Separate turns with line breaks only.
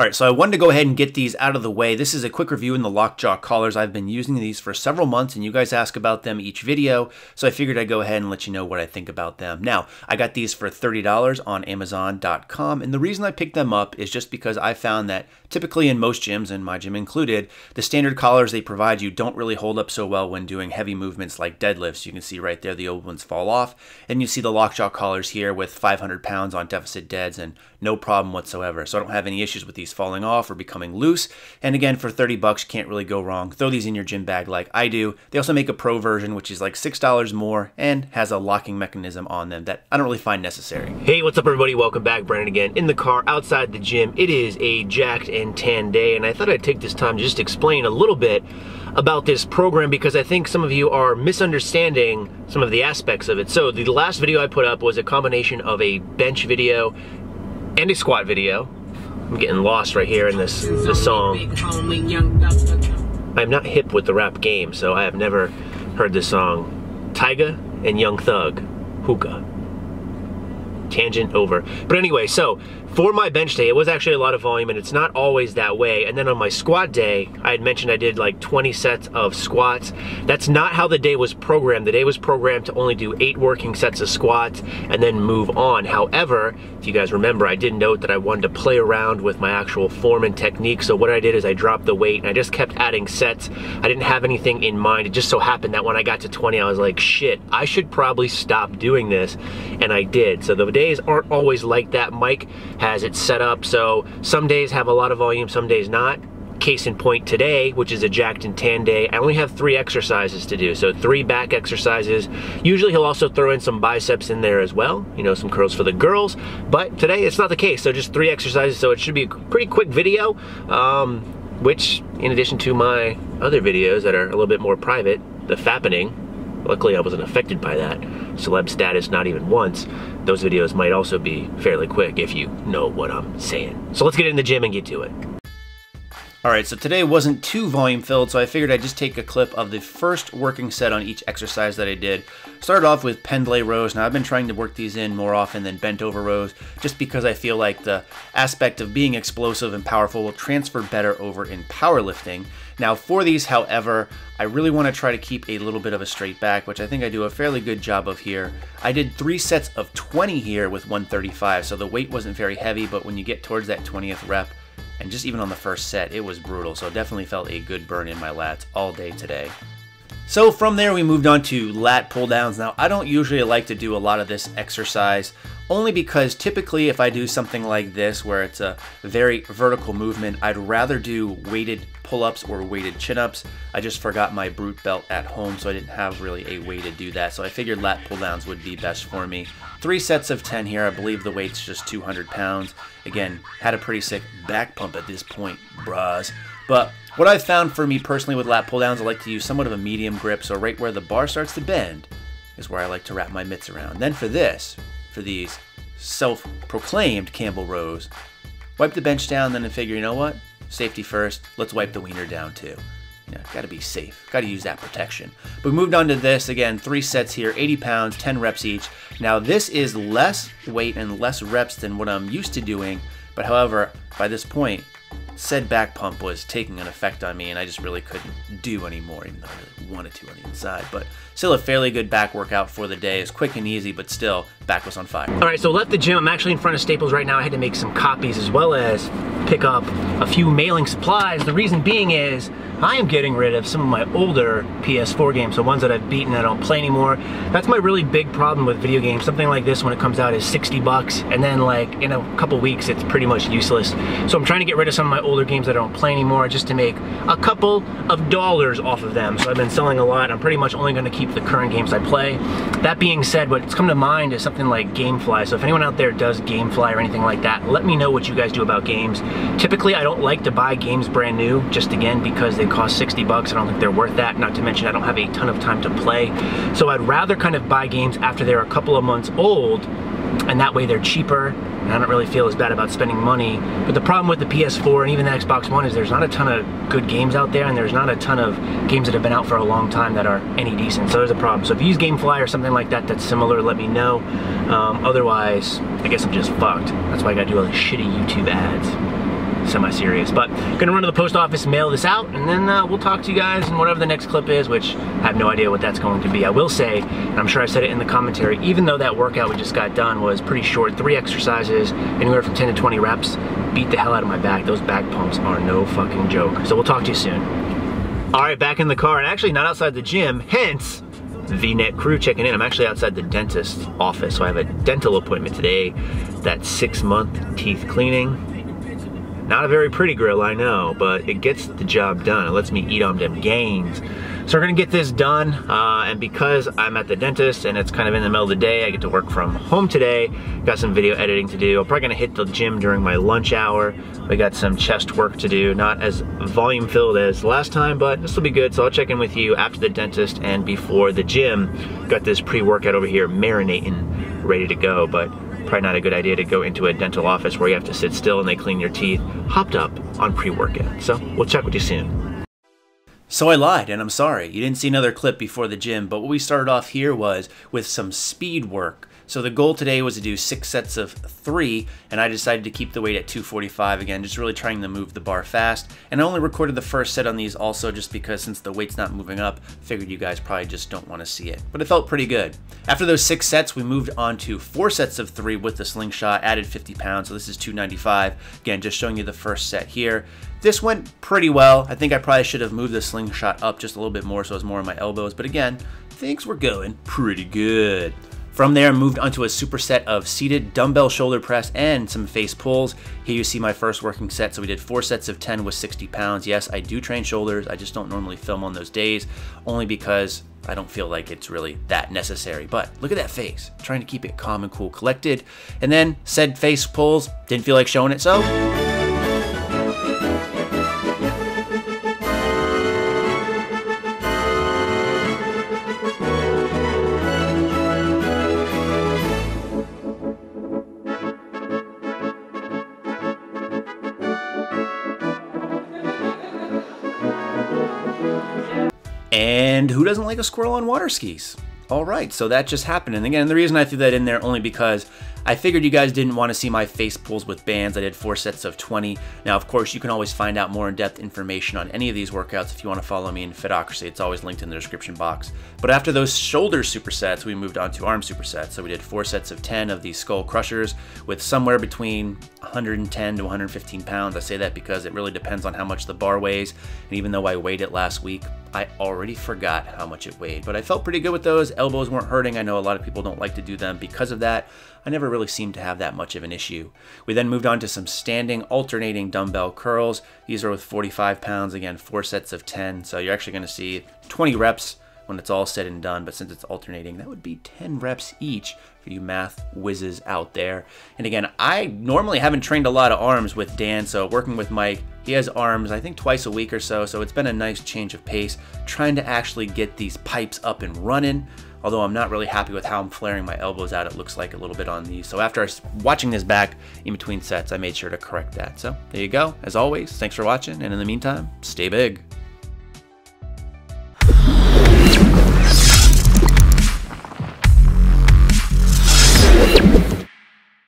All right, so I wanted to go ahead and get these out of the way. This is a quick review in the Lockjaw collars. I've been using these for several months and you guys ask about them each video, so I figured I'd go ahead and let you know what I think about them. Now, I got these for $30 on Amazon.com, and the reason I picked them up is just because I found that typically in most gyms, and my gym included, the standard collars they provide you don't really hold up so well when doing heavy movements like deadlifts. You can see right there the old ones fall off, and you see the Lockjaw collars here with 500 pounds on deficit deads and no problem whatsoever. So I don't have any issues with these falling off or becoming loose. And again, for 30 bucks, can't really go wrong. Throw these in your gym bag like I do. They also make a pro version, which is like $6 more and has a locking mechanism on them that I don't really find necessary.
Hey, what's up everybody? Welcome back. Brandon again in the car outside the gym. It is a jacked and tan day and I thought I'd take this time to just explain a little bit about this program because I think some of you are misunderstanding some of the aspects of it. So the last video I put up was a combination of a bench video and a squat video I'm getting lost right here in this, this song. I'm not hip with the rap game, so I have never heard this song. Tyga and Young Thug, Hookah tangent over. But anyway, so for my bench day, it was actually a lot of volume and it's not always that way. And then on my squat day, I had mentioned I did like 20 sets of squats. That's not how the day was programmed. The day was programmed to only do eight working sets of squats and then move on. However, if you guys remember, I did note that I wanted to play around with my actual form and technique. So what I did is I dropped the weight and I just kept adding sets. I didn't have anything in mind. It just so happened that when I got to 20, I was like, shit, I should probably stop doing this. And I did. So the days aren't always like that. Mike has it set up so some days have a lot of volume, some days not. Case in point today, which is a jacked and tan day, I only have three exercises to do. So three back exercises. Usually he'll also throw in some biceps in there as well, you know, some curls for the girls. But today it's not the case, so just three exercises. So it should be a pretty quick video, um, which in addition to my other videos that are a little bit more private, the fappening, Luckily, I wasn't affected by that. Celeb status, not even once. Those videos might also be fairly quick if you know what I'm saying. So let's get in the gym and get to it.
Alright, so today wasn't too volume filled, so I figured I'd just take a clip of the first working set on each exercise that I did. Started off with pendlay rows. Now I've been trying to work these in more often than bent over rows, just because I feel like the aspect of being explosive and powerful will transfer better over in powerlifting. Now for these, however, I really want to try to keep a little bit of a straight back, which I think I do a fairly good job of here. I did three sets of 20 here with 135, so the weight wasn't very heavy, but when you get towards that 20th rep, and just even on the first set, it was brutal. So definitely felt a good burn in my lats all day today. So from there, we moved on to lat pull downs. Now, I don't usually like to do a lot of this exercise only because typically if I do something like this where it's a very vertical movement, I'd rather do weighted pull-ups or weighted chin-ups. I just forgot my brute belt at home, so I didn't have really a way to do that. So I figured lat pull-downs would be best for me. Three sets of 10 here. I believe the weight's just 200 pounds. Again, had a pretty sick back pump at this point, bras. But what I've found for me personally with lat pull-downs, I like to use somewhat of a medium grip, so right where the bar starts to bend is where I like to wrap my mitts around. Then for this, for these self-proclaimed Campbell rows. Wipe the bench down, then I figure, you know what? Safety first. Let's wipe the wiener down too. You know, gotta be safe. Gotta use that protection. But we moved on to this again. Three sets here, 80 pounds, 10 reps each. Now this is less weight and less reps than what I'm used to doing. But however, by this point, said back pump was taking an effect on me and I just really couldn't do anymore, even though I really wanted to on the inside. But still a fairly good back workout for the day. It's quick and easy, but still, back was on fire.
All right, so left the gym. I'm actually in front of Staples right now. I had to make some copies as well as pick up a few mailing supplies. The reason being is I am getting rid of some of my older PS4 games, the ones that I've beaten I don't play anymore. That's my really big problem with video games. Something like this when it comes out is 60 bucks, and then like in a couple weeks it's pretty much useless. So I'm trying to get rid of some of my Uh, older games that I don't play anymore just to make a couple of dollars off of them. So I've been selling a lot. I'm pretty much only gonna keep the current games I play. That being said, what's come to mind is something like Gamefly. So if anyone out there does Gamefly or anything like that, let me know what you guys do about games. Typically I don't like to buy games brand new, just again because they cost 60 bucks. I don't think they're worth that. Not to mention I don't have a ton of time to play. So I'd rather kind of buy games after they're a couple of months old and that way they're cheaper and I don't really feel as bad about spending money. But the problem with the PS4 and even the Xbox One is there's not a ton of good games out there and there's not a ton of games that have been out for a long time that are any decent. So there's a problem. So if you use Gamefly or something like that that's similar, let me know. Um, otherwise, I guess I'm just fucked. That's why I gotta do all the shitty YouTube ads. Semi-serious. But gonna run to the post office, mail this out, and then uh, we'll talk to you guys in whatever the next clip is, which I have no idea what that's going to be. I will say, and I'm sure I said it in the commentary, even though that workout we just got done was pretty short, three exercises, anywhere from 10 to 20 reps, beat the hell out of my back. Those back pumps are no fucking joke. So we'll talk to you soon. All right, back in the car, and actually not outside the gym, hence VNet crew checking in. I'm actually outside the dentist's office, so I have a dental appointment today. That six month teeth cleaning. Not a very pretty grill, I know, but it gets the job done. It lets me eat on them gains. So we're gonna get this done, uh, and because I'm at the dentist and it's kind of in the middle of the day, I get to work from home today. Got some video editing to do. I'm probably gonna hit the gym during my lunch hour. We got some chest work to do, not as volume filled as last time, but this will be good. So I'll check in with you after the dentist and before the gym. Got this pre-workout over here marinating, ready to go, but probably not a good idea to go into a dental office where you have to sit still and they clean your teeth hopped up on pre-workout. So we'll check with you soon.
So I lied, and I'm sorry. You didn't see another clip before the gym, but what we started off here was with some speed work. So the goal today was to do six sets of three, and I decided to keep the weight at 245 again, just really trying to move the bar fast. And I only recorded the first set on these also just because since the weight's not moving up, figured you guys probably just don't want to see it. But it felt pretty good. After those six sets, we moved on to four sets of three with the slingshot, added 50 pounds, so this is 295. Again, just showing you the first set here. This went pretty well. I think I probably should have moved the slingshot up just a little bit more so it was more on my elbows, but again, things were going pretty good. From there, I moved onto a superset of seated dumbbell shoulder press and some face pulls. Here you see my first working set. So we did four sets of 10 with 60 pounds. Yes, I do train shoulders. I just don't normally film on those days only because I don't feel like it's really that necessary. But look at that face, trying to keep it calm and cool, collected. And then said face pulls, didn't feel like showing it, so And who doesn't like a squirrel on water skis? All right, so that just happened. And again, the reason I threw that in there only because I figured you guys didn't want to see my face pulls with bands. I did four sets of 20. Now, of course, you can always find out more in-depth information on any of these workouts if you want to follow me in Fitocracy. It's always linked in the description box. But after those shoulder supersets, we moved on to arm supersets. So we did four sets of 10 of these skull crushers with somewhere between 110 to 115 pounds. I say that because it really depends on how much the bar weighs. And even though I weighed it last week, I already forgot how much it weighed. But I felt pretty good with those. Elbows weren't hurting. I know a lot of people don't like to do them because of that. I never really seemed to have that much of an issue. We then moved on to some standing alternating dumbbell curls. These are with 45 pounds, again, four sets of 10. So you're actually going to see 20 reps when it's all said and done, but since it's alternating, that would be 10 reps each for you math whizzes out there. And again, I normally haven't trained a lot of arms with Dan, so working with Mike, he has arms, I think twice a week or so, so it's been a nice change of pace, trying to actually get these pipes up and running although I'm not really happy with how I'm flaring my elbows out, it looks like a little bit on these. So after watching this back in between sets, I made sure to correct that. So there you go. As always, thanks for watching, and in the meantime, stay big.